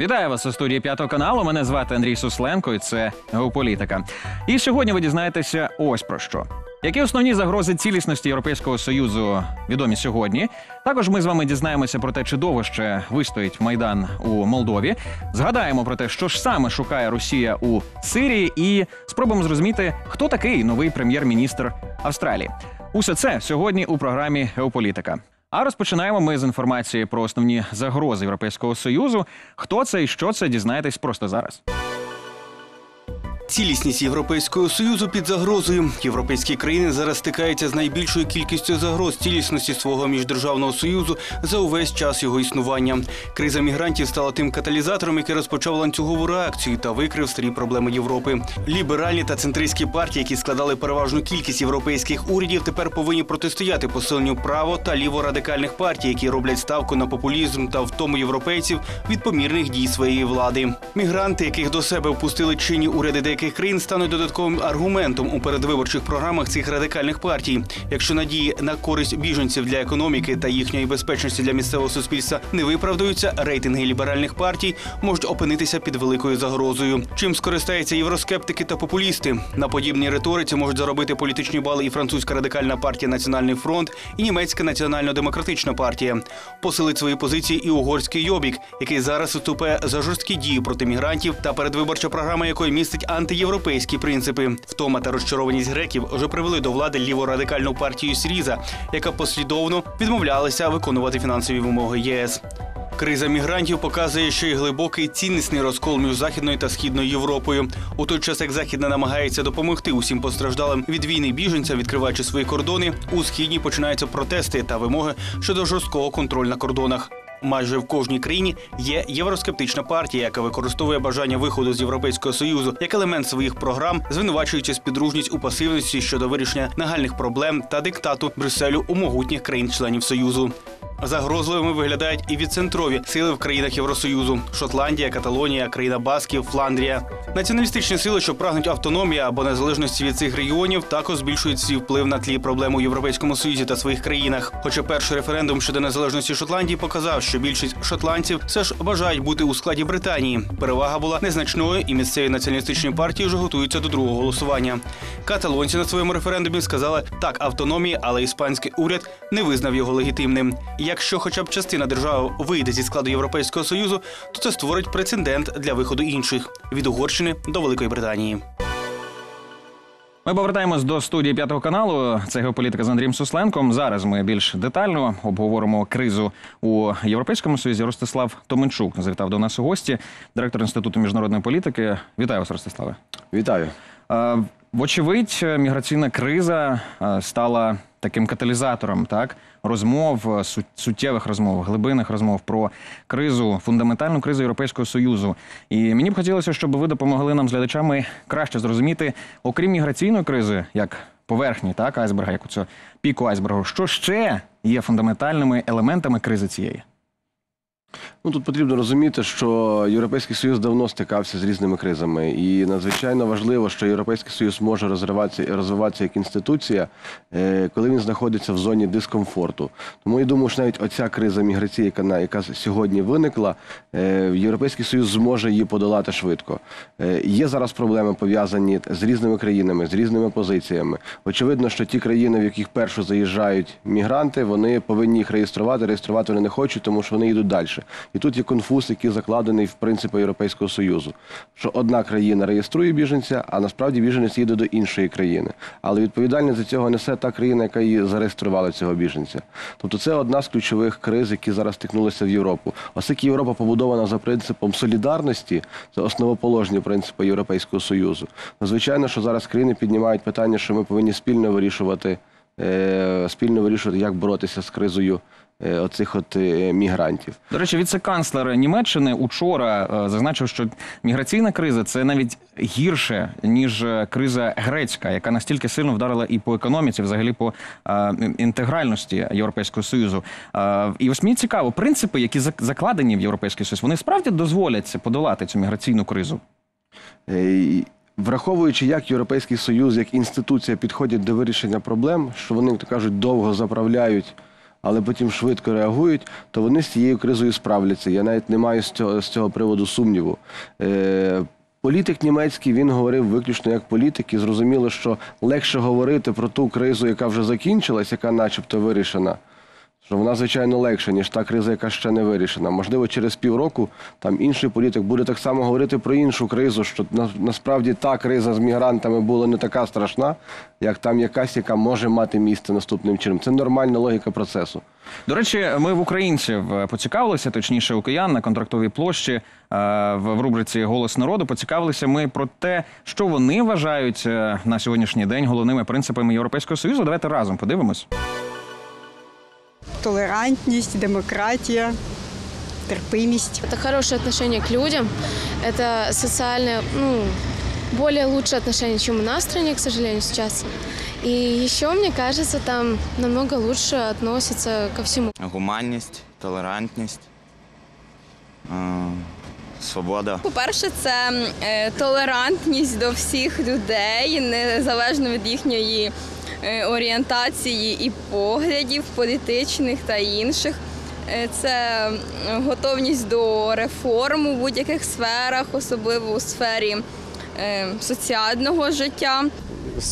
Вітаю вас у студії п'ятого каналу. Мене звати Андрій Сусленко, і це Геополітика. І сьогодні ви дізнаєтеся ось про що. Які основні загрози цілісності Європейського союзу відомі сьогодні? Також ми з вами дізнаємося про те, чи довго ще вистоїть майдан у Молдові. Згадаємо про те, що ж саме шукає Росія у Сирії, і спробуємо зрозуміти, хто такий новий прем'єр-міністр Австралії. Усе це сьогодні у програмі Геополітика. А розпочинаємо ми з інформації про основні загрози Європейського союзу. Хто це і що це дізнаєтесь просто зараз. Цілісність Європейського союзу під загрозою. Європейські країни зараз стикаються з найбільшою кількістю загроз цілісності свого міждержавного союзу за увесь час його існування. Криза мігрантів стала тим каталізатором, який розпочав ланцюгову реакцію та викрив старі проблеми Європи. Ліберальні та центристські партії, які складали переважну кількість європейських урядів, тепер повинні протистояти посиленню право та ліворадикальних партій, які роблять ставку на популізм та втому європейців від помірних дій своєї влади. Мігранти, яких до себе впустили чинні уряди деяких країн, стануть додатковим аргументом у передвиборчих програмах цих радикальних партій. Якщо надії на користь біженців для економіки та їхньої безпечності для місцевого суспільства не виправдаються, рейтинги ліберальних партій можуть опинитися під великою загрозою. Чим скористаються євроскептики та популісти на подібній риториці можуть заробити політичні бали і французька радикальна партія Національний фронт, і німецька національно-демократична партія. Посилить свої позиції і угорський йобік, який зараз виступає за жорсткі дії проти мігрантів, та передвиборча програма якої містить антиєвропейські принципи. Втома та розчарованість греків вже привели до влади ліворадикальну партію Сріза, яка послідовно відмовлялася виконувати фінансові вимоги ЄС. Криза мігрантів показує, що й глибокий ціннісний розкол між західною та східною Європою. У той час, як західна намагається допомогти усім постраждалим від війни біженцям, відкриваючи свої кордони, у східній починаються протести та вимоги щодо жорсткого контролю на кордонах. Майже в кожній країні є євроскептична партія, яка використовує бажання виходу з європейського союзу як елемент своїх програм, звинувачуючи спідружність у пасивності щодо вирішення нагальних проблем та диктату Брюсселю у могутніх країн-членів союзу. Загрозливими виглядають і відцентрові сили в країнах Євросоюзу: Шотландія, Каталонія, країна Басків, Фландрія. Націоналістичні сили, що прагнуть автономії або незалежності від цих регіонів, також збільшують свій вплив на тлі проблем у Європейському Союзі та своїх країнах. Хоча перший референдум щодо незалежності Шотландії показав, що більшість шотландців все ж бажають бути у складі Британії. Перевага була незначною, і місцеві націоналістичні партії вже готуються до другого голосування. Каталонці на своєму референдумі сказали так автономії, але іспанський уряд не визнав його легітимним. Якщо хоча б частина держави вийде зі складу Європейського союзу, то це створить прецедент для виходу інших від Угорщини до Великої Британії. Ми повертаємось до студії п'ятого каналу. Це геополітика з Андрієм Сусленком. Зараз ми більш детально обговоримо кризу у Європейському Союзі. Ростислав Томенчук завітав до нас у гості, директор інституту міжнародної політики. Вітаю вас, Ростиславе. Вітаю. Вочевидь, міграційна криза стала таким каталізатором так розмов, е, сут- суттєвих розмов, глибинних розмов про кризу, фундаментальну кризу Європейського союзу. І мені б хотілося, щоб ви допомогли нам з глядачами краще зрозуміти, окрім міграційної кризи, як поверхні, так айсберга, як у цього піку айсбергу, що ще є фундаментальними елементами кризи цієї. Ну тут потрібно розуміти, що Європейський Союз давно стикався з різними кризами, і надзвичайно важливо, що Європейський Союз може розвиватися, розвиватися як інституція, е, коли він знаходиться в зоні дискомфорту. Тому я думаю, що навіть оця криза міграції, яка яка сьогодні виникла, е, Європейський Союз зможе її подолати швидко. Е, Є зараз проблеми пов'язані з різними країнами, з різними позиціями. Очевидно, що ті країни, в яких перше заїжджають мігранти, вони повинні їх реєструвати. Реєструвати вони не хочуть, тому що вони йдуть далі. І тут є конфуз, який закладений в принципі Європейського Союзу. Що одна країна реєструє біженця, а насправді біженець їде до іншої країни. Але відповідальність за цього несе та країна, яка її зареєструвала цього біженця. Тобто це одна з ключових криз, які зараз стикнулися в Європу. Оскільки Європа побудована за принципом солідарності, це основоположні принципи Європейського Союзу. Звичайно, що зараз країни піднімають питання, що ми повинні спільно вирішувати, е, спільно вирішувати, як боротися з кризою оцих от е, мігрантів. До речі, віце-канцлер Німеччини учора е, зазначив, що міграційна криза це навіть гірше ніж е, криза грецька, яка настільки сильно вдарила і по економіці, взагалі по е, інтегральності Європейського союзу. Е, і ось мені цікаво, принципи, які зак- закладені в Європейський Союз, вони справді дозволять подолати цю міграційну кризу. Е, Враховуючи, як Європейський Союз, як інституція підходять до вирішення проблем, що вони, як то кажуть, довго заправляють але потім швидко реагують, то вони з цією кризою справляться. Я навіть не маю з цього, з цього приводу сумніву. Е, Політик німецький він говорив виключно як політик, і зрозуміло, що легше говорити про ту кризу, яка вже закінчилась, яка начебто вирішена. Що вона, звичайно, легша, ніж та криза, яка ще не вирішена. Можливо, через півроку там інший політик буде так само говорити про іншу кризу, що на, насправді та криза з мігрантами була не така страшна, як там якась, яка може мати місце наступним чином. Це нормальна логіка процесу. До речі, ми в українців е, поцікавилися, точніше, у киян на контрактовій площі е, в в рубриці Голос народу. Поцікавилися ми про те, що вони вважають е, на сьогоднішній день головними принципами Європейського союзу. Давайте разом подивимось. Толерантність, демократія, терпимість. Это хорошее отношение к людям, это социальное, ну, более лучшее отношение, чем у нас в стране, к сожалению, сейчас. И еще, мне кажется, там намного лучше относятся ко всему. гуманність, толерантність, е, свобода. По-перше, це е, толерантність до всіх людей, незалежно від їхньої орієнтації і поглядів, політичних та інших. Е, Це м, готовність до реформ у будь-яких сферах, особливо у сфері е, соціального життя.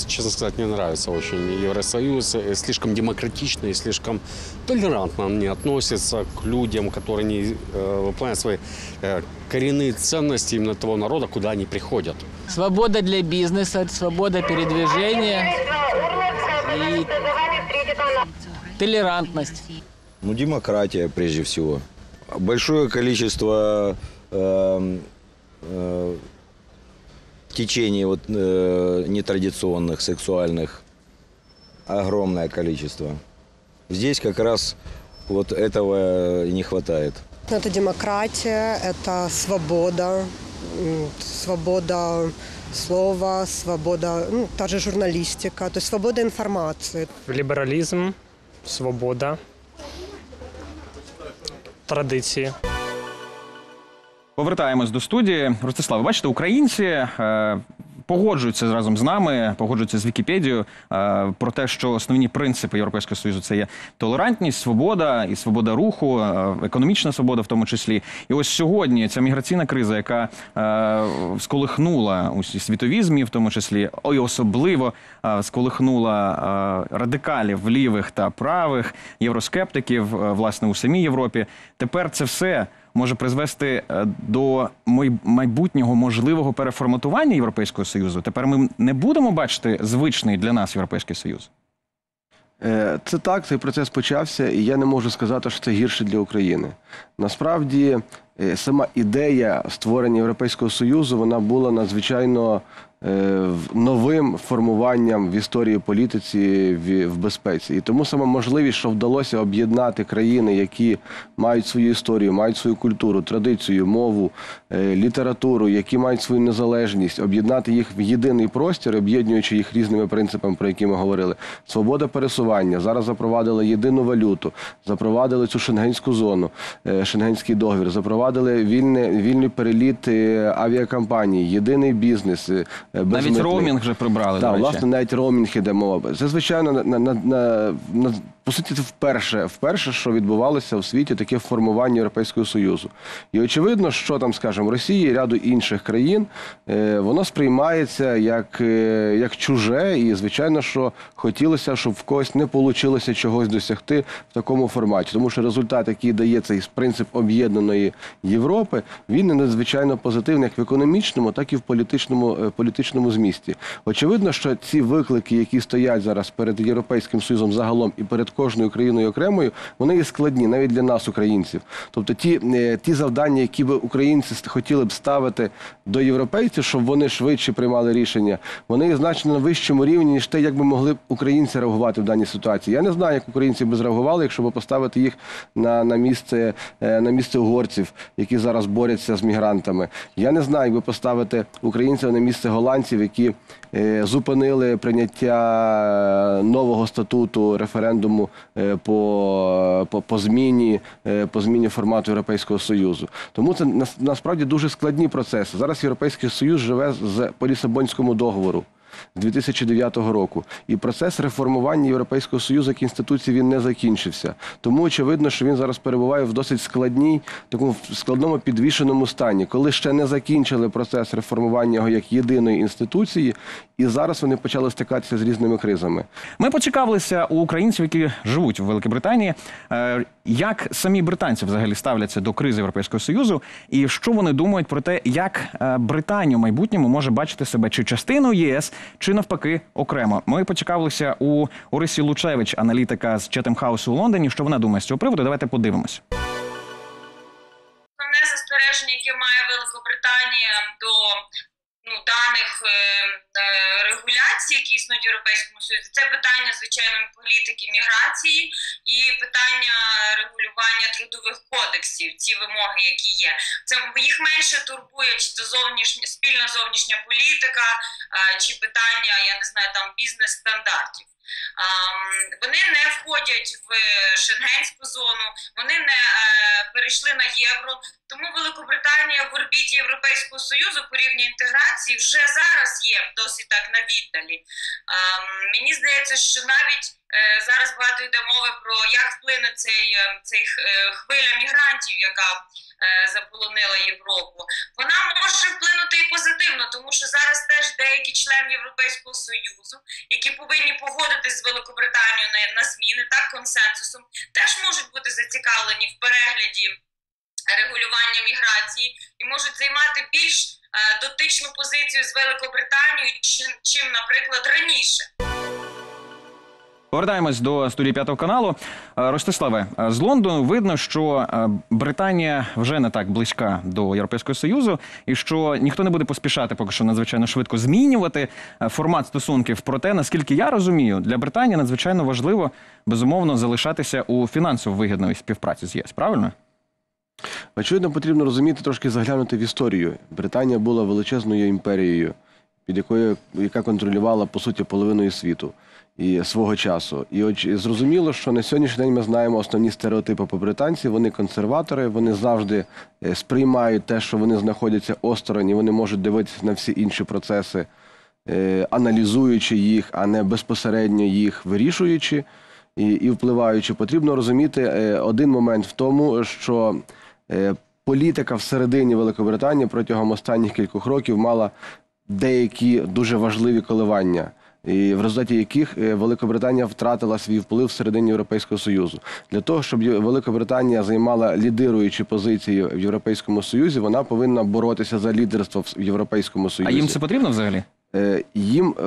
честно сказать, мне нравится очень Евросоюз. Э, Слишком демократично и слишком толерантно они относятся к людям, которые не э, выполняют свои э, коренные ценности именно того народа, куда они приходят. Свобода для бизнеса, свобода передвижения и Толерантность. Ну, демократия прежде всего. Большое количество э, э, течений вот, э, нетрадиционных, сексуальных. Огромное количество. Здесь как раз вот этого не хватает. Это демократия, это свобода, свобода слова, свобода, ну, та же журналистика, то есть свобода информации. лібералізм, свобода, традиції. Повертаємось до студії. Ростислав, бачите, українці е, погоджуються разом з нами, погоджуються з Вікіпедією е, про те, що основні принципи Європейського Союзу це є толерантність, свобода і свобода руху, е, економічна свобода, в тому числі. І ось сьогодні ця міграційна криза, яка е, сколихнула усі світові змі, в тому числі, і особливо сколихнула радикалів лівих та правих, євроскептиків, власне, у самій Європі. Тепер це все може призвести е, до майбутнього можливого переформатування Європейського Союзу. Тепер ми не будемо бачити звичний для нас Європейський Союз. Е, Це так, цей процес почався, і я не можу сказати, що це гірше для України. Насправді, е, сама ідея створення Європейського Союзу вона була надзвичайно новим формуванням в історії політиці в, безпеці. І тому саме можливість, що вдалося об'єднати країни, які мають свою історію, мають свою культуру, традицію, мову, е, літературу, які мають свою незалежність, об'єднати їх в єдиний простір, об'єднуючи їх різними принципами, про які ми говорили. Свобода пересування. Зараз запровадили єдину валюту, запровадили цю шенгенську зону, е, шенгенський договір, запровадили вільний переліт е, авіакомпаній, єдиний бізнес. Е, Навіть роумінг вже прибрали. Так, до речі. власне, навіть роумінг іде мова. Це, звичайно, на, на, на, на, по суті, це вперше, вперше, що відбувалося в світі таке формування Європейського Союзу. І очевидно, що там, скажімо, Росії і ряду інших країн, е, воно сприймається як, е, як чуже, і, звичайно, що хотілося, щоб в когось не вийшло чогось досягти в такому форматі. Тому що результат, який дає цей принцип об'єднаної Європи, він є надзвичайно позитивний як в економічному, так і в політичному, е, політичному змісті. Очевидно, що ці виклики, які стоять зараз перед Європейським Союзом загалом і перед кожною країною окремою, вони є складні навіть для нас, українців. Тобто ті, е, ті завдання, які би українці хотіли б ставити до європейців, щоб вони швидше приймали рішення, вони є значно на вищому рівні, ніж те, як би могли б українці реагувати в даній ситуації. Я не знаю, як українці би зреагували, якщо б поставити їх на, на місце е, на місце угорців, які зараз борються з мігрантами. Я не знаю, як би поставити українців на місце голландців, які зупинили прийняття нового статуту референдуму е, по, по, по зміні е, по зміні формату Європейського Союзу. Тому це нас- насправді дуже складні процеси. Зараз Європейський Союз живе з по Лісабонському договору. З 2009 року. І процес реформування Європейського Союзу як інституції він не закінчився. Тому очевидно, що він зараз перебуває в досить складній, такому складному підвішеному стані, коли ще не закінчили процес реформування його як єдиної інституції, і зараз вони почали стикатися з різними кризами. Ми поцікавилися у українців, які живуть в Великій Британії, е, як самі британці взагалі ставляться до кризи Європейського Союзу, і що вони думають про те, як е, Британія в майбутньому може бачити себе чи частиною ЄС, чи навпаки окремо. Ми поцікавилися у Орисі Лучевич, аналітика з Четем Хаусу у Лондоні. Що вона думає з цього приводу? Давайте подивимось. Основне застереження, яке має Великобританія до ну, даних е, е, регуляцій, які існують в Європейському Союзі, це питання звичайно політики міграції і питання регулювання трудових кодексів, ці вимоги, які є. Це їх менше турбує, чи це зовнішня спільна зовнішня політика, е, чи питання, я не знаю, там бізнес-стандартів. Ам, Вони не входять в шенгенську зону, вони не е, перейшли на євро. Тому Великобританія в орбіті Європейського союзу по рівні інтеграції вже зараз є досить так на віддалі. Мені здається, що навіть зараз багато йде мови про як вплине цей, е, цей е, хвиля мігрантів, яка е, заполонила Європу. Вона може вплинути і позитивно, тому що зараз теж деякі члени Європейського союзу, які повинні погодитись з Великобританією на, на зміни, так консенсусом, теж можуть бути зацікавлені в перегляді регулювання міграції і можуть займати більш е, дотичну позицію з Великобританією, чим, чим наприклад, раніше. Повертаємось до студії п'ятого каналу. Е, Ростиславе, е, з Лондону видно, що е, Британія вже не так близька до Європейського Союзу, і що ніхто не буде поспішати поки що надзвичайно швидко змінювати формат стосунків. Проте, наскільки я розумію, для Британії надзвичайно важливо безумовно залишатися у фінансово вигідної співпраці з ЄС. Правильно? Очевидно, потрібно розуміти, трошки заглянути в історію. Британія була величезною імперією, під якою яка контролювала по суті половиною світу і свого часу. І оч, зрозуміло, що на сьогоднішній день ми знаємо основні стереотипи по британці. Вони консерватори, вони завжди е, сприймають те, що вони знаходяться осторонь, і вони можуть дивитися на всі інші процеси, е, аналізуючи їх, а не безпосередньо їх вирішуючи і, і впливаючи. Потрібно розуміти е, один момент в тому, що політика всередині Великобританії протягом останніх кількох років мала деякі дуже важливі коливання. І в результаті яких е, Великобританія втратила свій вплив всередині Європейського Союзу для того, щоб Великобританія займала лідируючі позиції в Європейському Союзі, вона повинна боротися за лідерство в Європейському Союзі. А їм це потрібно взагалі? Е, їм е,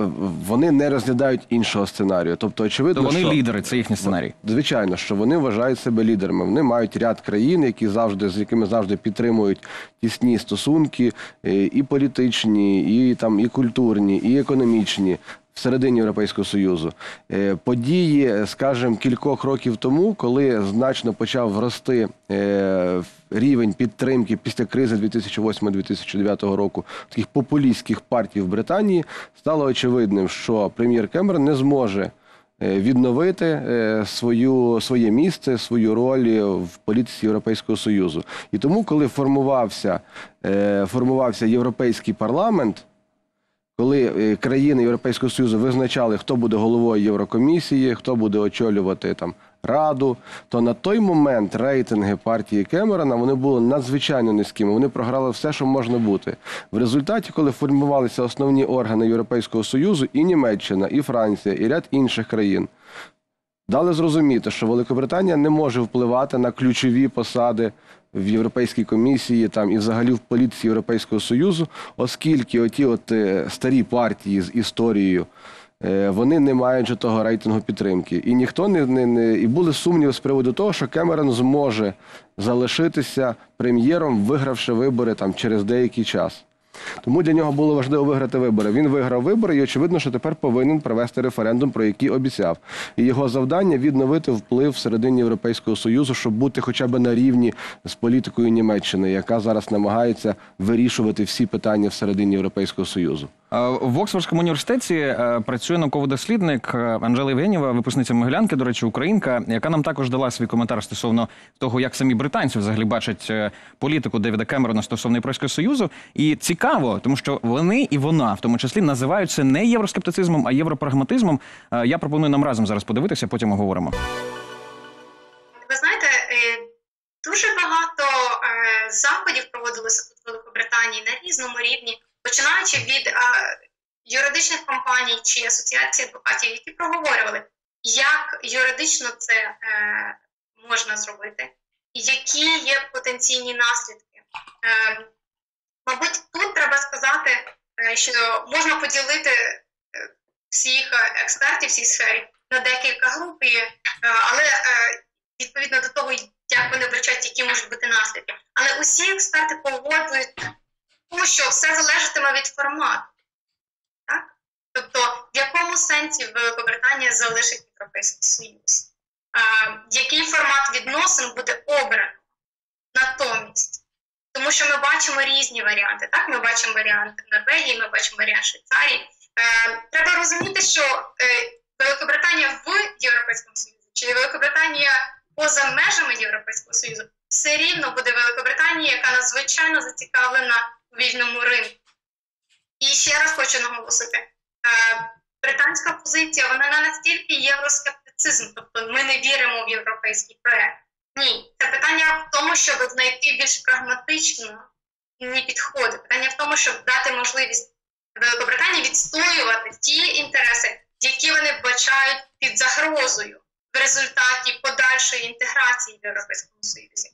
вони не розглядають іншого сценарію. Тобто, очевидно, То вони що... лідери, це їхній сценарій. Звичайно, що вони вважають себе лідерами. Вони мають ряд країн, які завжди з якими завжди підтримують тісні стосунки, і політичні, і там і культурні, і економічні. Всередині Європейського Союзу Е, події, скажімо, кількох років тому, коли значно почав рости е, рівень підтримки після кризи 2008-2009 року таких популістських партій в Британії, стало очевидним, що прем'єр Кемерон не зможе е, відновити е, свою, своє місце, свою роль в політиці Європейського Союзу. І тому, коли формувався, е, формувався європейський парламент, коли е, країни Європейського Союзу визначали, хто буде головою Єврокомісії, хто буде очолювати там раду, то на той момент рейтинги партії Кемерона вони були надзвичайно низькими. Вони програли все, що можна бути. В результаті, коли формувалися основні органи Європейського Союзу, і Німеччина, і Франція, і ряд інших країн. Дали зрозуміти, що Великобританія не може впливати на ключові посади в Європейській комісії там і взагалі в політиці Європейського Союзу, оскільки оті от е, старі партії з історією. е, Вони не мають же того рейтингу підтримки, і ніхто не, не, не і були сумніви з приводу того, що Кемерон зможе залишитися прем'єром, вигравши вибори там через деякий час. Тому для нього було важливо виграти вибори. Він виграв вибори, і очевидно, що тепер повинен провести референдум, про який обіцяв. І його завдання відновити вплив всередині Європейського союзу, щоб бути хоча б на рівні з політикою Німеччини, яка зараз намагається вирішувати всі питання всередині Європейського союзу. Е, В Оксфордському університеті е, працює науково-дослідник е, Анжела Євгенєва, випускниця Могилянки, до речі, українка, яка нам також дала свій коментар стосовно того, як самі британці взагалі бачать політику Девіда Кемерона стосовно Європейського союзу. І цікаво, тому що вони і вона, в тому числі, називають це не євроскептицизмом, а європрагматизмом. Я пропоную нам разом зараз подивитися, потім оговоримо. Ви знаєте, дуже багато заходів проводилося тут в Великобританії на різному рівні, починаючи від е, юридичних компаній чи асоціацій адвокатів, які проговорювали, як юридично це е, можна зробити, які є потенційні наслідки. Е, Мабуть, тут треба сказати, е, що можна поділити е, всіх експертів в цій сфері на декілька груп, і, е, але е, відповідно до того, як вони вбачають, які можуть бути наслідки. Але усі експерти погоджують, тому що все залежатиме від формату. Так? Тобто, в якому сенсі Великобританія залишить Європейський Союз? Е, який формат відносин буде обрано натомість? Тому що ми бачимо різні варіанти. Так, ми бачимо варіант Норвегії, ми бачимо варіант Швейцарії. Е, треба розуміти, що е, Великобританія в Європейському Союзі чи Великобританія поза межами Європейського Союзу все рівно буде Великобританія, яка надзвичайно зацікавлена вільному ринку. І ще раз хочу наголосити: е, британська позиція вона не настільки євроскептицизм, тобто ми не віримо в європейський проект. Ні, це питання в тому, щоб знайти більш прагматично підходи. Питання в тому, щоб дати можливість Великобританії відстоювати ті інтереси, які вони вбачають під загрозою в результаті подальшої інтеграції в Європейському Союзі.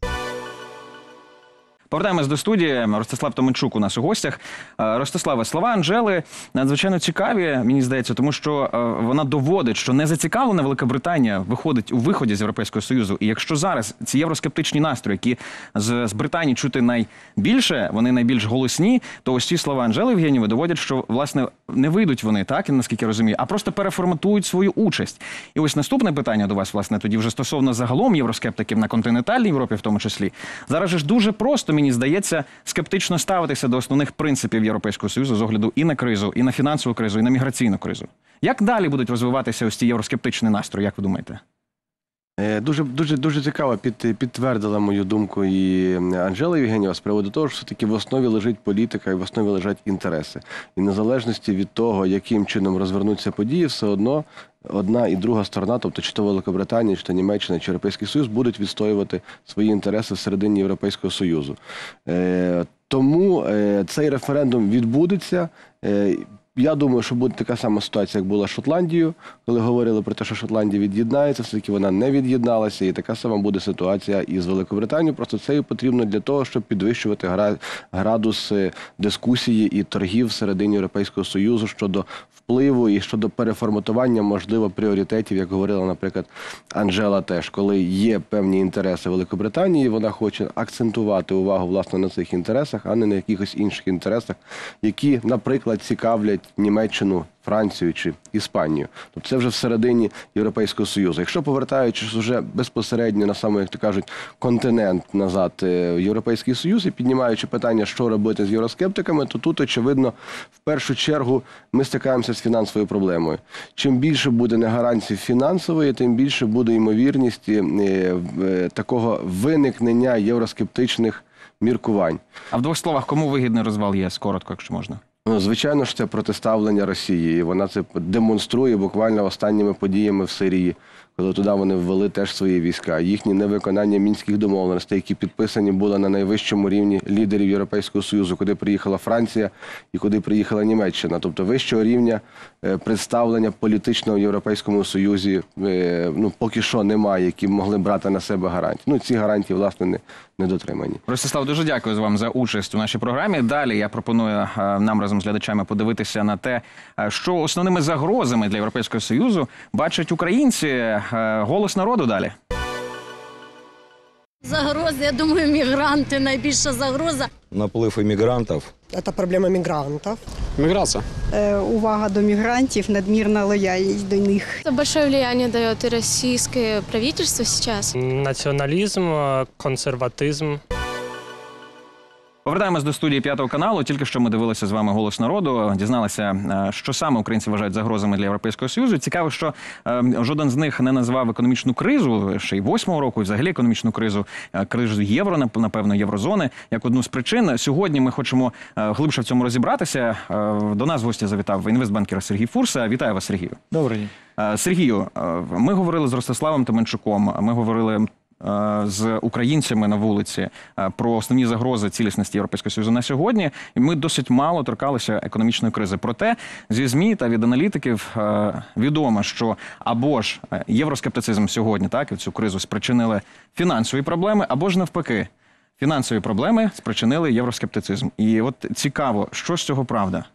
Повертаємось до студії. Ростислав Томенчук у нас у гостях. Е, Ростиславе, слова Анжели надзвичайно цікаві, мені здається, тому що е, вона доводить, що не зацікавлена Велика Британія виходить у виході з Європейського Союзу. І якщо зараз ці євроскептичні настрої, які з, з Британії чути найбільше, вони найбільш голосні, то ось ці слова Анжели Євгенєви доводять, що власне не вийдуть вони, так наскільки я розумію, а просто переформатують свою участь. І ось наступне питання до вас, власне, тоді вже стосовно загалом євроскептиків на континентальній Європі, в тому числі. Зараз ж дуже просто, мені здається, скептично ставитися до основних принципів Європейського союзу з огляду і на кризу, і на фінансову кризу, і на міграційну кризу. Як далі будуть розвиватися ось ці євроскептичні настрої? Як ви думаєте? Е, Дуже дуже дуже цікаво під, підтвердила мою думку і Анжела Євгенєва з приводу того, що все-таки в основі лежить політика і в основі лежать інтереси. І незалежності від того, яким чином розвернуться події, все одно одна і друга сторона, тобто чи то Великобританія, чи то Німеччина, чи Європейський Союз, будуть відстоювати свої інтереси всередині Європейського Союзу. Е, тому е, цей референдум відбудеться. Я думаю, що буде така сама ситуація, як була з Шотландією, коли говорили про те, що Шотландія від'єднається, все-таки вона не від'єдналася, і така сама буде ситуація і з Великобританією. Просто це і потрібно для того, щоб підвищувати гра- градус е, дискусії і торгів всередині Європейського Союзу щодо впливу і щодо переформатування, можливо, пріоритетів, як говорила, наприклад, Анжела, теж коли є певні інтереси Великобританії, вона хоче акцентувати увагу власне на цих інтересах, а не на якихось інших інтересах, які, наприклад, цікавлять Німеччину. Францію чи Іспанію, тобто це вже всередині Європейського Союзу. Якщо повертаючись уже безпосередньо на саме, як то кажуть, континент назад е, в Європейський Союз і піднімаючи питання, що робити з євроскептиками, то тут очевидно в першу чергу ми стикаємося з фінансовою проблемою. Чим більше буде негаранцій фінансової, тим більше буде ймовірність е, е, такого виникнення євроскептичних міркувань. А в двох словах, кому вигідний розвал ЄС? Коротко, якщо можна. Ну, звичайно ж, це протиставлення Росії. І вона це демонструє буквально останніми подіями в Сирії, коли туди вони ввели теж свої війська. Їхні невиконання мінських домовленостей, які підписані були на найвищому рівні лідерів Європейського Союзу, куди приїхала Франція і куди приїхала Німеччина. Тобто вищого рівня е, представлення політичного в Європейському Союзі е, ну, поки що немає, які могли брати на себе гарантії. Ну, ці гарантії, власне, не, не дотримані. Ростислав, дуже дякую вам за участь у нашій програмі. Далі я пропоную е, нам разом з глядачами подивитися на те, що основними загрозами для Європейського союзу бачать українці. Е, Голос народу далі. Загрози, я думаю, мігранти найбільша загроза. Наплыв иммигрантов. Это проблема мигрантов. Миграция. Е, увага до мігрантів, надмірна лояльність до них. Это большое влияние дает и российское правительство сейчас. Націоналізм, е, консерватизм. Повертаємось до студії п'ятого каналу. Тільки що ми дивилися з вами голос народу, дізналися, е, що саме українці вважають загрозами для Європейського Союзу. Цікаво, що е, жоден з них не назвав економічну кризу ще й восьмого року, і взагалі економічну кризу, е, кризу євро, нап- напевно, єврозони, як одну з причин. Сьогодні ми хочемо глибше в цьому розібратися. До нас в гості завітав інвестбанкер Сергій Фурса. Вітаю вас, Сергію. Добрий день. Сергію, ми говорили з Ростиславом Теменчуком. Ми говорили з українцями на вулиці е, про основні загрози цілісності Європейського Союзу на сьогодні. І ми досить мало торкалися економічної кризи. Проте зі змі та від аналітиків е, відомо, що або ж е, євроскептицизм сьогодні, так і цю кризу спричинили фінансові проблеми, або ж навпаки. Фінансові проблеми спричинили євроскептицизм. І от цікаво, що з цього правда.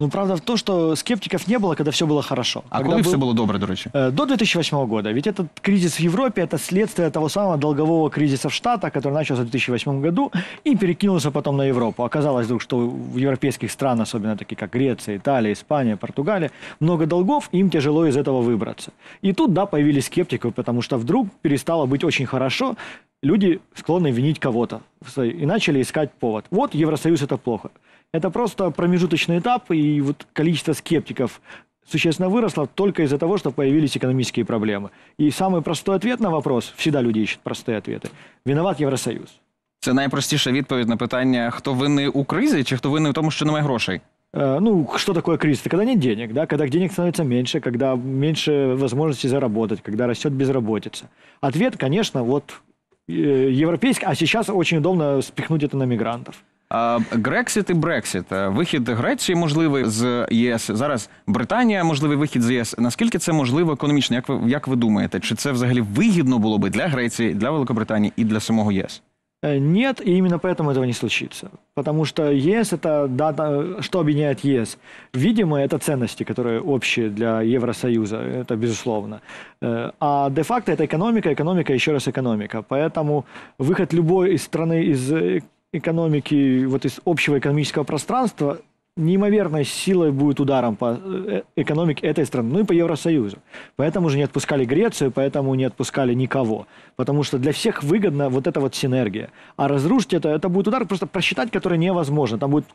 Ну, правда в том, что скептиков не было, когда все было хорошо. А коли все был- було добре, до речі? Э, До 2008 года. Ведь этот кризис в Европе – это следствие того самого долгового кризиса в Штатах, который начался в 2008 году и перекинулся потом на Европу. Оказалось вдруг, что в европейских странах, особенно такие как Греция, Италия, Испания, Португалия, много долгов, им тяжело из этого выбраться. И тут, да, появились скептики, потому что вдруг перестало быть очень хорошо, люди склонны винить кого-то и начали искать повод. Вот Евросоюз – это плохо. Это просто промежуточный этап, и вот количество скептиков существенно выросло только из-за того, что появились экономические проблемы. И самый простой ответ на вопрос, всегда люди ищут простые ответы, виноват Евросоюз. Це найпростіша відповідь на питання, хто винний у кризі, чи хто винний у тому, що немає грошей. Э, Ну, что такое кризис? Это когда нет денег, да? когда денег становится меньше, когда меньше возможностей заработать, когда растет безработица. Ответ, конечно, вот э, европейский, а сейчас очень удобно спихнуть это на мигрантов. А, Грексіт і Брексіт. Е, Вихід Греції можливий з ЄС. Зараз Британія можливий вихід з ЄС. Наскільки це можливо економічно? Як ви як ви думаєте? Чи це взагалі вигідно було би для Греції, для Великобританії і для самого єС? Э, Нет, и именно поэтому этого не случится. Потому что ЕС – это дата, что объединяет ЕС? Видимо, это ценности, которые общие для Евросоюза, это безусловно. Э, А де-факто это экономика, экономика, еще раз экономика. Поэтому выход любой из страны из э, экономики, вот из общего экономического пространства неимоверной силой будет ударом по э, экономике этой страны, ну и по Евросоюзу. Поэтому же не отпускали Грецию, поэтому не отпускали никого. Потому что для всех выгодна вот эта вот синергия. А разрушить это, это будет удар, просто просчитать, который невозможно. Там будут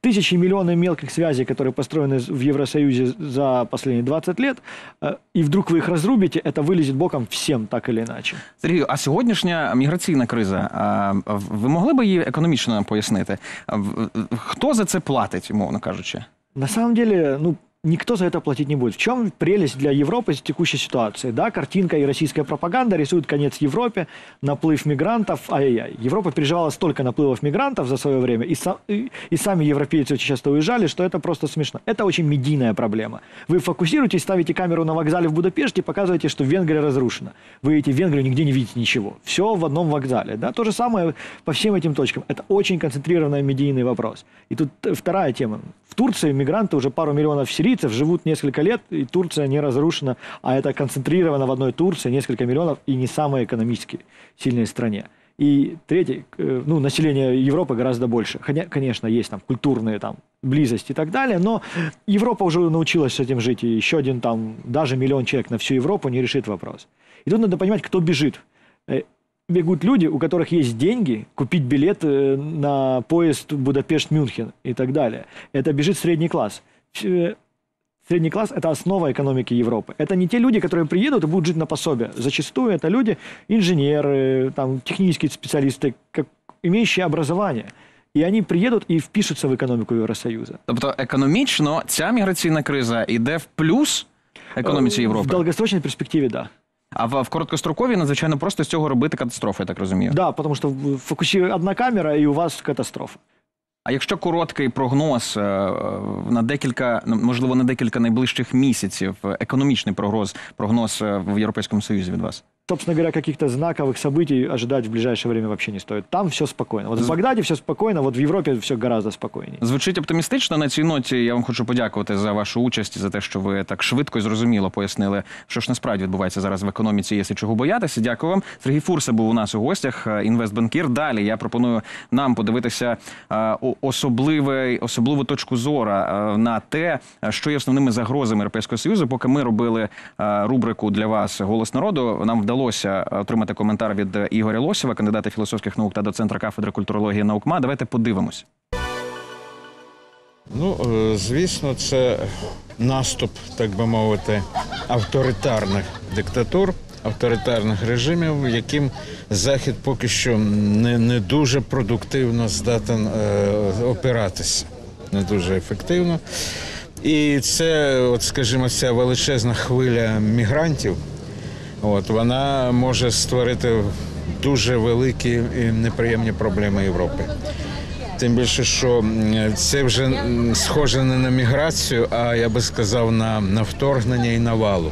тысячи, миллионы мелких связей, которые построены в Евросоюзе за последние 20 лет, э, и вдруг вы их разрубите, это вылезет боком всем так или иначе. Сергію, а сьогоднішня міграційна криза, а, ви могли б її економічно пояснити? А, в- Хто за це платить, Умовно кажучи? На самом деле, ну, никто за это платить не будет. В чем прелесть для Европы с текущей ситуации? Да, картинка и российская пропаганда рисуют конец Европе, наплыв мигрантов. Ай-яй-яй. Европа переживала столько наплывов мигрантов за свое время, и, и, и сами европейцы очень часто уезжали, что это просто смешно. Это очень медийная проблема. Вы фокусируетесь, ставите камеру на вокзале в Будапеште и показываете, что Венгрия разрушена. Вы эти в Венгрию нигде не видите ничего. Все в одном вокзале. Да? То же самое по всем этим точкам. Это очень концентрированный медийный вопрос. И тут э, вторая тема. В Турции мигранты, уже пару миллионов сирийцев, живут несколько лет, и Турция не разрушена, а это концентрировано в одной Турции, несколько миллионов, и не самой экономически сильной стране. И третий, э, ну, население Европы гораздо больше. Хотя, конечно, есть там культурные там близости и так далее, но Европа уже научилась с этим жить, и еще один там, даже миллион человек на всю Европу не решит вопрос. И тут надо понимать, кто бежит. Э, Бегут люди, у которых есть деньги купить билет э, на поезд Будапешт-Мюнхен и так далее. Это бежит средний класс. Э, Средний класс – это основа экономики Европы. Это не те люди, которые приедут и будут жить на пособие. Зачастую это люди, инженеры, там, технические специалисты, как, имеющие образование. И они приедут и впишутся в экономику Евросоюза. Тобто економічно ця міграційна криза йде в плюс економіці Э, В Європи. долгосрочной перспективе – да. А в, в короткостроковій надзвичайно просто з цього робити катастрофу, я так розумію. Да, потому что в- фокусирует одна камера, и у вас катастрофа. А якщо короткий прогноз е, на декілька, ну, можливо, на декілька найближчих місяців, е, економічний прогноз, прогноз е, в Європейському Союзі від вас? Собственно говоря, каких-то знаковых событий ожидать в ближайшее время вообще не стоит. Там все спокойно. Вот в Багдаде все спокойно, вот в Европе все гораздо спокойнее. Звучить оптимістично на цій ноті. Я вам хочу подякувати за вашу участь, за те, що ви так швидко і зрозуміло пояснили, що ж насправді відбувається зараз в економіці. Є чого боятися. Дякую вам. Сергій Фурса був у нас у гостях. е, Інвестбанкір. Далі я пропоную нам подивитися е, особливий, особливу точку зору е, на те, що є основними загрозами Європейського союзу. Поки ми робили рубрику для вас голос народу, нам вдалося вдалося отримати коментар від Ігоря Лосєва, кандидата філософських наук та доцентра кафедри культурології наукма. Давайте подивимось. Ну, е, звісно, це наступ, так би мовити, авторитарних диктатур, авторитарних режимів, яким Захід поки що не, не дуже продуктивно здатен е, опиратися, не дуже ефективно. І це, от, скажімо, ця величезна хвиля мігрантів, от, вона може створити дуже великі і неприємні проблеми Європи. Тим більше, що це вже схоже не на міграцію, а я би сказав, на, на вторгнення і навалу.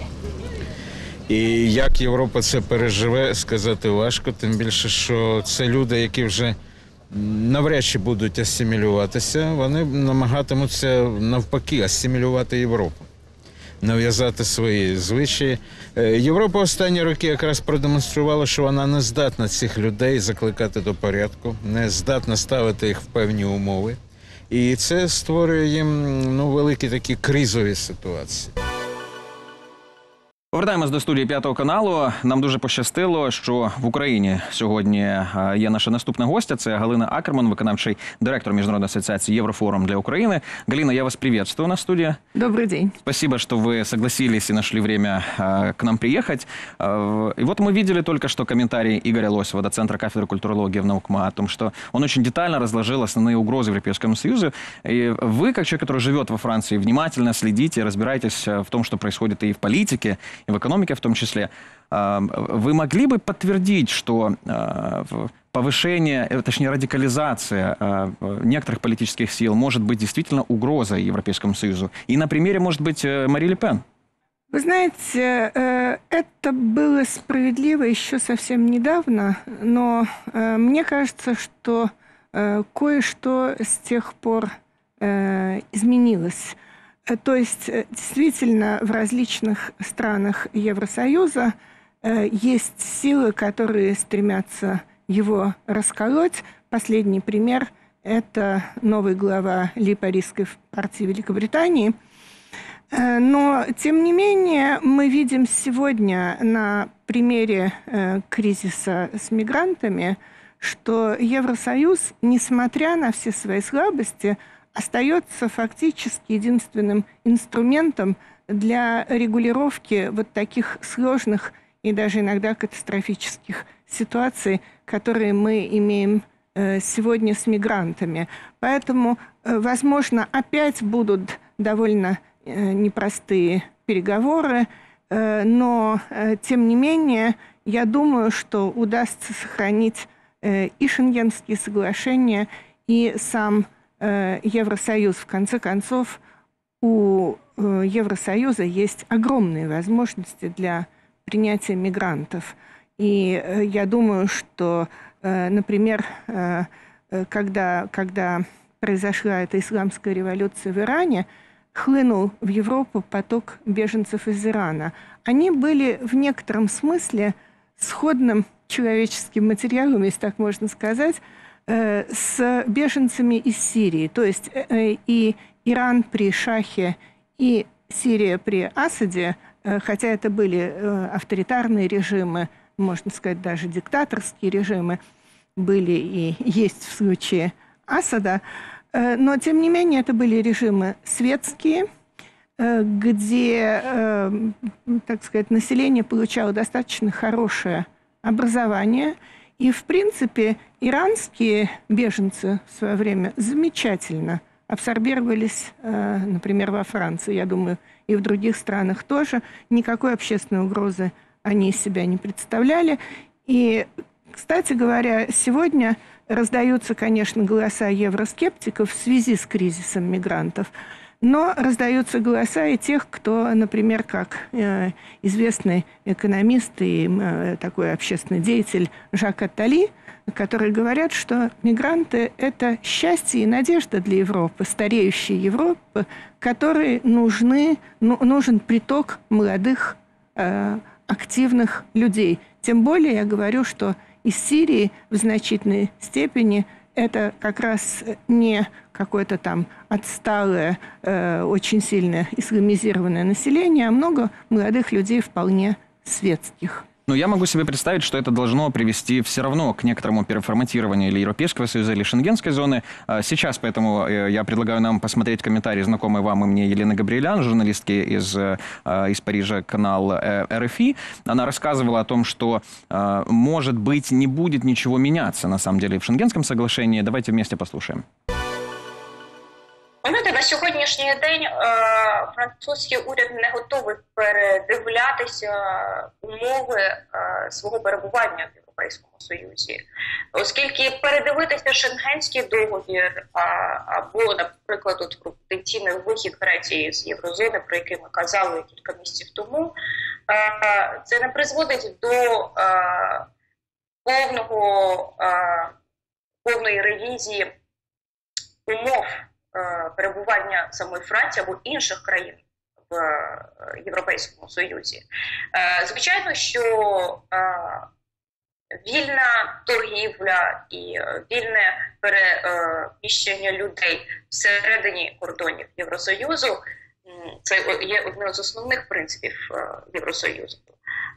І як Європа це переживе, сказати важко, тим більше, що це люди, які вже навряд чи будуть асимілюватися, вони намагатимуться навпаки асимілювати Європу, нав'язати свої звичаї. Е, Європа останні роки якраз продемонструвала, що вона не здатна цих людей закликати до порядку, не здатна ставити їх в певні умови. І це створює їм ну, великі такі кризові ситуації. Повертаємось до студії п'ятого каналу. Нам дуже пощастило, що в Україні сьогодні е, є наша наступна гостя. Це Галина Акерман, виконавчий директор Міжнародної асоціації Єврофорум для України. Галина, я вас приветствую на студии. Добрый день. Спасибо, что вы согласились и нашли время э, к нам приехать. Э, И вот мы видели только что комментарий Игоря Лосева, доцентра кафедры культурологии в Наукма, о том, что он очень детально разложил основные угрозы Европейскому Союзу. И вы, как человек, который живет во Франции, внимательно следите, разбираетесь э, в том, что происходит и в политике, и в экономике в том числе. Э, Вы могли бы подтвердить, что в- повышение, э, точнее радикализация э, некоторых политических сил может быть действительно угрозой Европейскому Союзу? И на примере, может быть, э, Мари Ле Пен? Вы знаете, э, это было справедливо еще совсем недавно, но мне кажется, что кое-что с тех пор изменилось. Э, То есть э, действительно в различных странах Евросоюза э, есть силы, которые стремятся его расколоть. Последний пример – это новый глава лейбористской партии Великобритании – Но, тем не менее, мы видим сегодня на примере кризиса с мигрантами, что Евросоюз, несмотря на все свои слабости, остается фактически единственным инструментом для регулировки вот таких сложных и даже иногда катастрофических ситуаций, которые мы имеем э, сегодня с мигрантами. Поэтому, э, возможно, опять будут довольно э, непростые переговоры, но, тем не менее, я думаю, что удастся сохранить и Шенгенские соглашения, и сам Евросоюз. В конце концов, у э, Евросоюза есть огромные возможности для принятия мигрантов. И э, я думаю, что, э, например, э, э, когда, когда произошла эта исламская революция в Иране, хлынул в Европу поток беженцев из Ирана. Они были в некотором смысле сходным человеческим материалом, если так можно сказать, э, с беженцами из Сирии. То есть э, э, и Иран при Шахе, и Сирия при Асаде, э, хотя это были э, авторитарные режимы, можно сказать, даже диктаторские режимы, были и есть в случае Асада, Э, но тем не менее это были режимы светские, э, где, э, так сказать, население получало достаточно хорошее образование. И, в принципе, иранские беженцы в свое время замечательно абсорбировались, э, например, во Франции, я думаю, и в других странах тоже. Никакой общественной угрозы они из себя не представляли. И, кстати говоря, сегодня раздаются, конечно, голоса евроскептиков в связи с кризисом мигрантов, но раздаются голоса и тех, кто, например, как э, известный экономист и э, такой общественный деятель Жак Аттали, которые говорят, что мигранты – это счастье и надежда для Европы, стареющей Европы, которой нужны, ну, нужен приток молодых, э, активных людей. Тем более я говорю, что из Сирии в значительной степени это как раз не какое-то там отсталое, э, очень сильно исламизированное население, а много молодых людей вполне светских. Но я могу себе представить, что это должно привести все равно к некоторому переформатированию или Европейского Союза, или Шенгенской зоны. А Сейчас поэтому э, я предлагаю нам посмотреть комментарий знакомой вам и мне Елены Габриэлян, журналистки из, э, из Парижа, канал э, РФИ. Она рассказывала о том, что, может быть, не будет ничего меняться, на самом деле, в Шенгенском соглашении. Давайте вместе послушаем. Сьогоднішній день е, французький уряд не готовий передивлятися умови е, свого перебування в Європейському Союзі, оскільки передивитися шенгенський договір або, наприклад, от потенційний вихід Греції з єврозони, про який ми казали кілька місяців тому, е, це не призводить до е, повного е, повної ревізії умов е, перебування самої Франції або інших країн в е, Європейському Союзі. Е, Звичайно, що е, вільна торгівля і е, вільне переміщення людей всередині кордонів Євросоюзу це є одним з основних принципів е, Євросоюзу.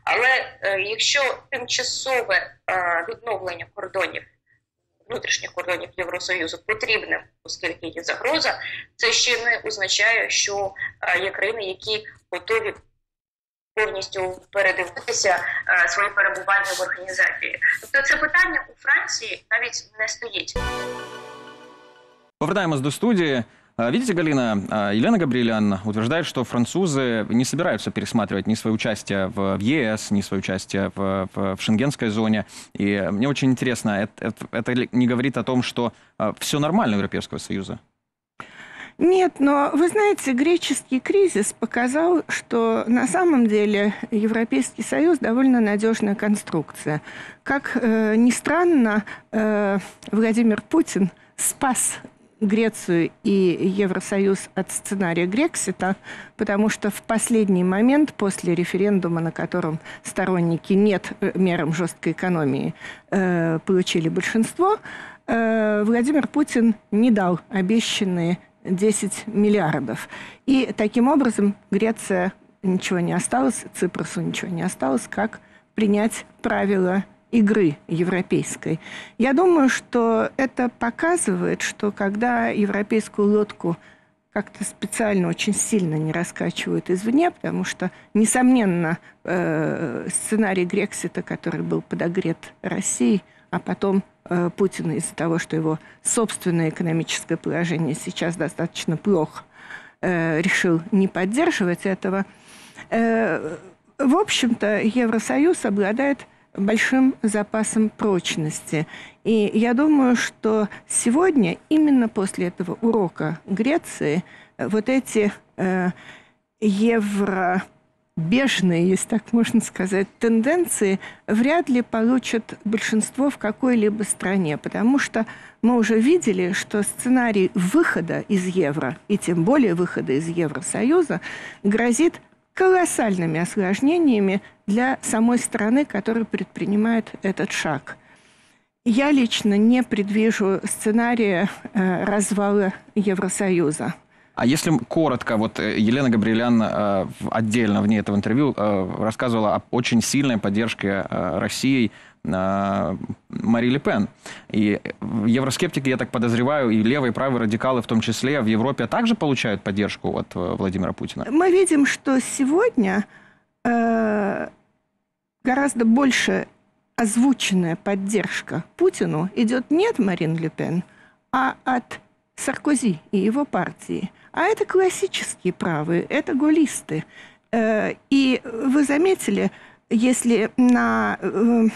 Але е, якщо тимчасове е, відновлення кордонів внутрішніх кордонів Євросоюзу потрібним, оскільки є загроза, це ще не означає, що е, є країни, які готові повністю передивитися е, своє перебування в організації. Тобто це питання у Франції навіть не стоїть. Повертаємось до студии. А, Видите, Галина, а, Елена Габриэлян утверждает, что французы не собираются пересматривать ни свое участие в ЕС, ни свое участие в, в- в шенгенской зоне. И мне очень интересно, это, это- это не говорит о том, что все нормально у Европейского Союза? Нет, но вы знаете, греческий кризис показал, что на самом деле Европейский Союз довольно надежная конструкция. Как э, ни странно, э, Владимир Путин спас Грецию и Евросоюз от сценария Грексита, потому что в последний момент после референдума, на котором сторонники нет э, мерам жесткой экономии э, получили большинство, э, Владимир Путин не дал обещанные 10 миллиардов. И таким образом Греция ничего не осталось, Ципросу ничего не осталось, как принять правила игры европейской. Я думаю, что это показывает, что когда европейскую лодку как-то специально очень сильно не раскачивают извне, потому что, несомненно, э, сценарий Грексита, который был подогрет Россией, а потом э, Путин из-за того, что его собственное экономическое положение сейчас достаточно плохо, э, решил не поддерживать этого. В общем-то, Евросоюз обладает большим запасом прочности. И я думаю, что сегодня, именно после этого урока Греции, вот эти э, евробежные, если так можно сказать, тенденции вряд ли получат большинство в какой-либо стране, потому что мы уже видели, что сценарий выхода из евро, и тем более выхода из Евросоюза, грозит колоссальными осложнениями для самой страны, которая предпринимает этот шаг. Я лично не предвижу сценария э, развала Евросоюза. А если коротко, вот э, Елена Габриэлян э, отдельно вне этого интервью э, рассказывала о очень сильной поддержке э, Россией э, Мари Ле Пен. И евроскептики, я так подозреваю, и левые, и правые радикалы в том числе в Европе также получают поддержку от э, Владимира Путина. Мы видим, что сегодня э, гораздо больше озвученная поддержка Путину идет не от Марин Ле Пен, а от Саркози и его партии. А это классические правые, это гулисты. Э, И вы заметили, если на э,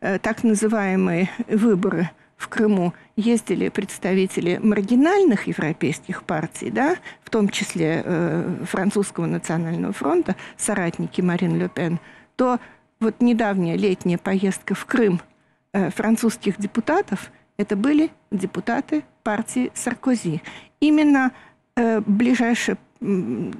так называемые выборы в Крыму ездили представители маргинальных европейских партий, да, в том числе э, французского национального фронта, соратники Марин Ле Пен, то вот недавняя летняя поездка в Крым э, французских депутатов это были депутаты партии Саркози. Именно э, ближайшая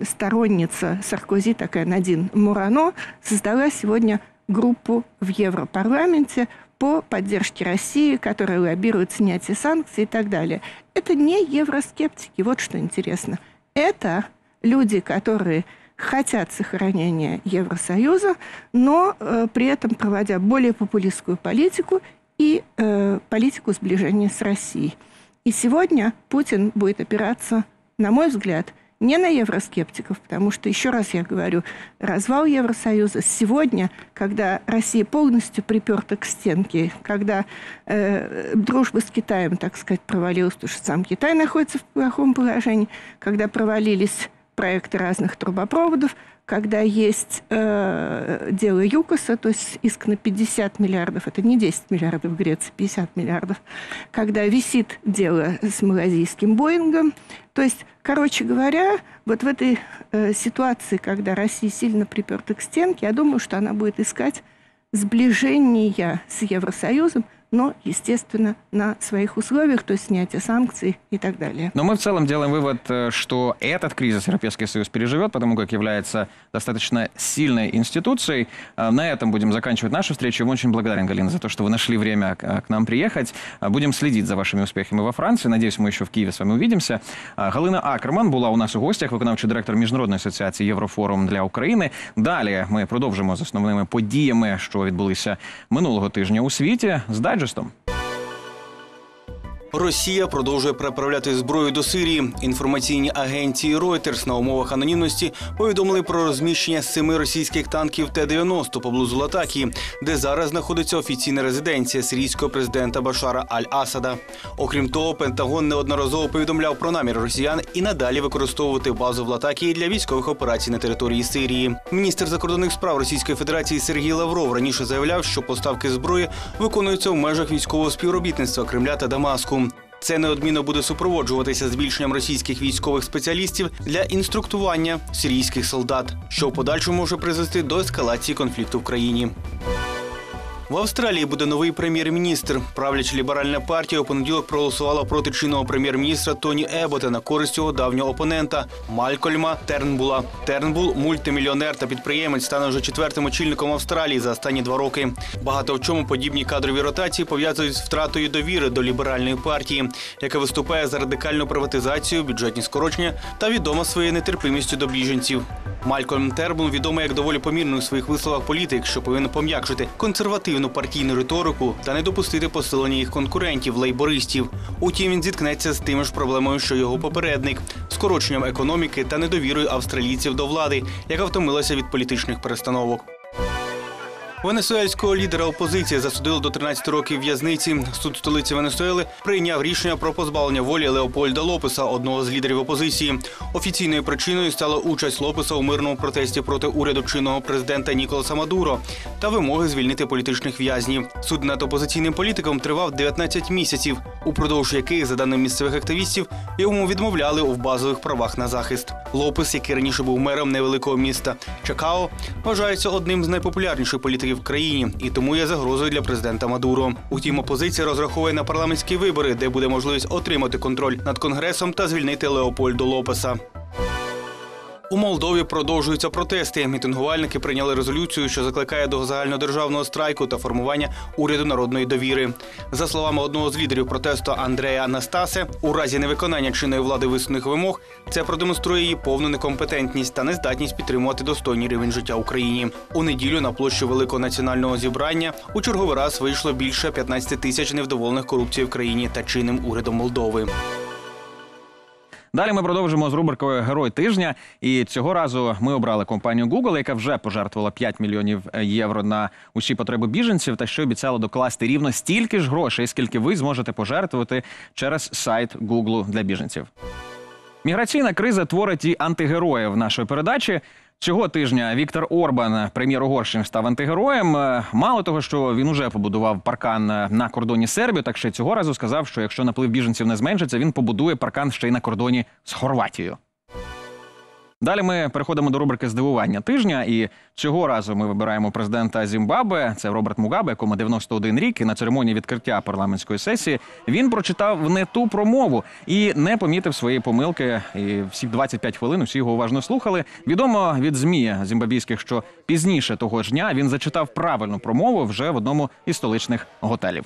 сторонница Саркози, такая Надин Мурано, создала сегодня группу в Европарламенте по поддержке России, которая лоббирует снятие санкций и так далее. Это не евроскептики, вот что интересно. Это люди, которые хотят сохранения Евросоюза, но э, при этом проводя более популистскую политику и э, политику сближения с Россией. И сегодня Путин будет опираться, на мой взгляд, не на евроскептиков, потому что, еще раз я говорю, развал Евросоюза сегодня, когда Россия полностью приперта к стенке, когда э, дружба с Китаем, так сказать, провалилась, потому что сам Китай находится в плохом положении, когда провалились проекты разных трубопроводов, когда есть э, дело ЮКОСа, то есть иск на 50 миллиардов, это не 10 миллиардов в Греции, 50 миллиардов, когда висит дело с малазийским Боингом. То есть, короче говоря, вот в этой э, ситуации, когда Россия сильно приперта к стенке, я думаю, что она будет искать сближения с Евросоюзом, но, естественно, на своих условиях, то есть снятие санкций и так далее. Но мы в целом делаем вывод, э, что этот кризис Европейский Союз переживет, потому как является достаточно сильной институцией. Э, На этом будем заканчивать нашу встречу. Я вам очень благодарен, Галина, за то, что вы нашли время к к нам приехать. Э, Будем следить за вашими успехами во Франции. Надеюсь, мы еще в Киеве с вами увидимся. Е, Галина Акерман була у нас у гостях, виконавчий директор Міжнародної асоціації Єврофорум для України. Далі ми продовжимо з основними подіями, що відбулися минулого тижня у світі з Manchester. Росія продовжує переправляти зброю до Сирії. Інформаційні агенції Reuters на умовах анонімності повідомили про розміщення семи російських танків Т-90 поблизу Латакії, де зараз знаходиться офіційна резиденція сирійського президента Башара Аль-Асада. Окрім того, Пентагон неодноразово повідомляв про намір росіян і надалі використовувати базу в Латакії для військових операцій на території Сирії. Міністр закордонних справ Російської Федерації Сергій Лавров раніше заявляв, що поставки зброї виконуються в межах військового співробітництва Кремля та Дамаску. Це неодмінно буде супроводжуватися збільшенням російських військових спеціалістів для інструктування сирійських солдат, що в подальшому може призвести до ескалації конфлікту в країні. В Австралії буде новий прем'єр-міністр. Правляча ліберальна партія у понеділок проголосувала проти чинного прем'єр-міністра Тоні Ебота на користь його давнього опонента Малькольма Тернбула. Тернбул, мультимільйонер та підприємець, стане вже четвертим очільником Австралії за останні два роки. Багато в чому подібні кадрові ротації пов'язують з втратою довіри до ліберальної партії, яка виступає за радикальну приватизацію, бюджетні скорочення та відома своєю нетерпимістю до біженців. Малькольм Тербун відомий як доволі помірний у своїх висловах політик, що повинен пом'якшити консервативну партійну риторику та не допустити посилення їх конкурентів лейбористів. Утім, він зіткнеться з тими ж проблемою, що його попередник скороченням економіки та недовірою австралійців до влади, яка втомилася від політичних перестановок. Венесуельського лідера опозиції засудили до 13 років в'язниці. Суд столиці Венесуели прийняв рішення про позбавлення волі Леопольда Лопеса, одного з лідерів опозиції. Офіційною причиною стала участь Лопеса у мирному протесті проти уряду чинного президента Ніколаса Мадуро та вимоги звільнити політичних в'язнів. Суд над опозиційним політиком тривав 19 місяців, упродовж яких, за даними місцевих активістів, йому відмовляли у базових правах на захист. Лопес, який раніше був мером невеликого міста Чакао, вважається одним з найпопулярніших політиків в країні і тому є загрозою для президента Мадуро. Утім, опозиція розраховує на парламентські вибори, де буде можливість отримати контроль над конгресом та звільнити Леопольдо Лопеса. У Молдові продовжуються протести. Мітингувальники прийняли резолюцію, що закликає до загальнодержавного страйку та формування уряду народної довіри. За словами одного з лідерів протесту Андрея Анастасе, у разі невиконання чинної влади висунених вимог це продемонструє її повну некомпетентність та нездатність підтримувати достойний рівень життя в Україні. У неділю на площу великого національного зібрання у черговий раз вийшло більше 15 тисяч невдоволених корупцією в країні та чинним урядом Молдови. Далі ми продовжимо з рубрикою Герой тижня. І цього разу ми обрали компанію Google, яка вже пожертвувала 5 мільйонів євро на усі потреби біженців, та що обіцяла докласти рівно стільки ж грошей, скільки ви зможете пожертвувати через сайт Google для біженців. Міграційна криза творить і антигероїв нашої передачі. Цього тижня Віктор Орбан, прем'єр Угорщини, став антигероєм. Е, Мало того, що він уже побудував паркан е, на кордоні Сербії, так ще цього разу сказав, що якщо наплив біженців не зменшиться, він побудує паркан ще й на кордоні з Хорватією. Далі ми переходимо до рубрики здивування тижня. І цього разу ми вибираємо президента Зімбабве. Це Роберт Мугабе, якому 91 рік. І на церемонії відкриття парламентської сесії він прочитав не ту промову і не помітив своєї помилки. І всі 25 хвилин усі його уважно слухали. Відомо від змі зімбабвійських, що пізніше того ж дня він зачитав правильну промову вже в одному із столичних готелів.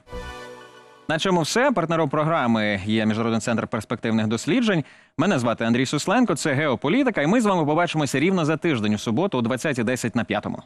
На чому все. Партнером програми є Міжнародний центр перспективних досліджень. Мене звати Андрій Сусленко. Це геополітика. І ми з вами побачимося рівно за тиждень у суботу о 20.10 на п'ятому.